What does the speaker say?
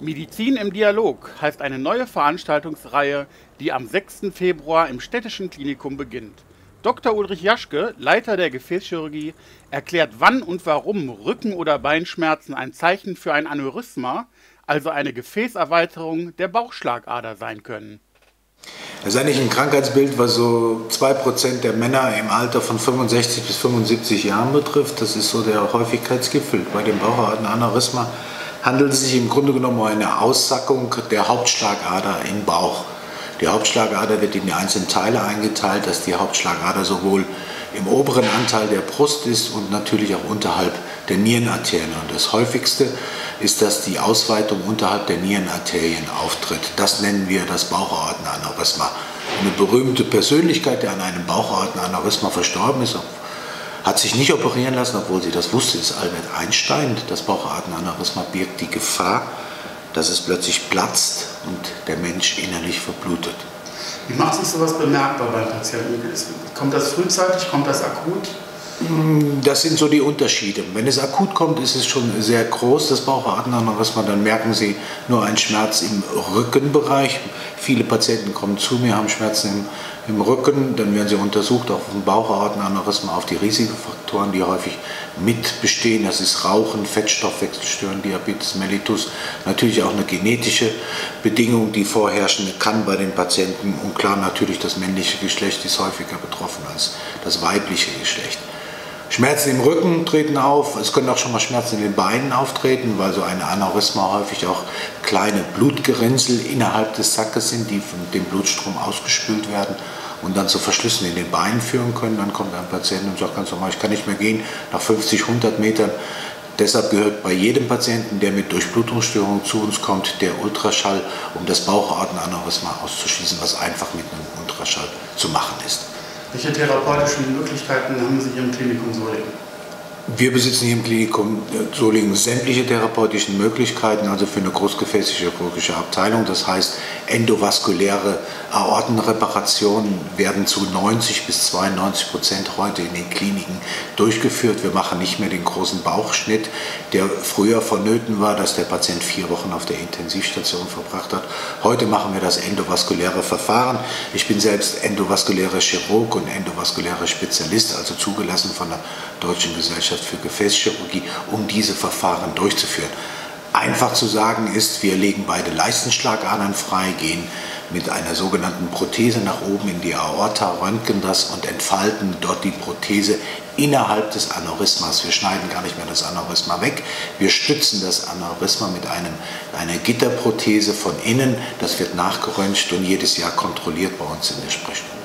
Medizin im Dialog heißt eine neue Veranstaltungsreihe, die am 6. Februar im Städtischen Klinikum beginnt. Dr. Ulrich Jaschke, Leiter der Gefäßchirurgie, erklärt, wann und warum Rücken- oder Beinschmerzen ein Zeichen für ein Aneurysma, also eine Gefäßerweiterung der Bauchschlagader sein können. Das ist eigentlich ein Krankheitsbild, was so 2% der Männer im Alter von 65 bis 75 Jahren betrifft. Das ist so der Häufigkeitsgipfel. Bei dem Bauchadenaneurysma handelt es sich im Grunde genommen um eine Aussackung der Hauptschlagader im Bauch. Die Hauptschlagader wird in die einzelnen Teile eingeteilt, dass die Hauptschlagader sowohl im oberen Anteil der Brust ist und natürlich auch unterhalb der Nierenarterien. Und das häufigste ist, dass die Ausweitung unterhalb der Nierenarterien auftritt. Das nennen wir das Bauchaortenaneurysma. Eine berühmte Persönlichkeit, die an einem Bauchaortenaneurysma verstorben ist, hat sich nicht operieren lassen, obwohl sie das wusste, ist Albert Einstein. Das Bauchaortenaneurysma birgt die Gefahr, dass es plötzlich platzt und der Mensch innerlich verblutet. Wie macht sich sowas bemerkbar beim Patienten? Kommt das frühzeitig, kommt das akut? Mm, das sind so die Unterschiede. Wenn es akut kommt, ist es schon sehr groß, das Bauchadenaneurysma. Dann merken Sie nur einen Schmerz im Rückenbereich. Viele Patienten kommen zu mir, haben Schmerzen im, im Rücken. Dann werden sie untersucht auf dem Bauchadenaneurysma, auf die Risikofaktoren, die häufig mit bestehen. Das ist Rauchen, Fettstoffwechselstörungen, Diabetes mellitus. Natürlich auch eine genetische Bedingung, die vorherrschen kann bei den Patienten. Und klar, natürlich das männliche Geschlecht ist häufiger betroffen als das weibliche Geschlecht. Schmerzen im Rücken treten auf, es können auch schon mal Schmerzen in den Beinen auftreten, weil so ein Aneurysma häufig auch kleine Blutgerinnsel innerhalb des Sackes sind, die von dem Blutstrom ausgespült werden und dann zu Verschlüssen in den Beinen führen können. Dann kommt ein Patient und sagt ganz normal, ich kann nicht mehr gehen, nach 50, 100 Metern. Deshalb gehört bei jedem Patienten, der mit Durchblutungsstörungen zu uns kommt, der Ultraschall, um das Bauchaortenaneurysma auszuschließen, was einfach mit einem Ultraschall zu machen ist. Welche therapeutischen Möglichkeiten haben Sie hier im Klinikum Solingen? Wir besitzen hier im Klinikum Solingen sämtliche therapeutischen Möglichkeiten, also für eine großgefäßige chirurgische Abteilung. Das heißt, endovaskuläre Aortenreparationen werden zu 90 bis 92 Prozent heute in den Kliniken durchgeführt. Wir machen nicht mehr den großen Bauchschnitt, der früher vonnöten war, dass der Patient vier Wochen auf der Intensivstation verbracht hat. Heute machen wir das endovaskuläre Verfahren. Ich bin selbst endovaskulärer Chirurg und endovaskulärer Spezialist, also zugelassen von der Deutschen Gesellschaft Gesellschaft für Gefäßchirurgie, um diese Verfahren durchzuführen. Einfach zu sagen ist, wir legen beide Leistenschlagadern frei, gehen mit einer sogenannten Prothese nach oben in die Aorta, röntgen das und entfalten dort die Prothese innerhalb des Aneurysmas. Wir schneiden gar nicht mehr das Aneurysma weg, wir stützen das Aneurysma mit einem, einer Gitterprothese von innen. Das wird nachgeröntgt und jedes Jahr kontrolliert bei uns in der Sprechstunde.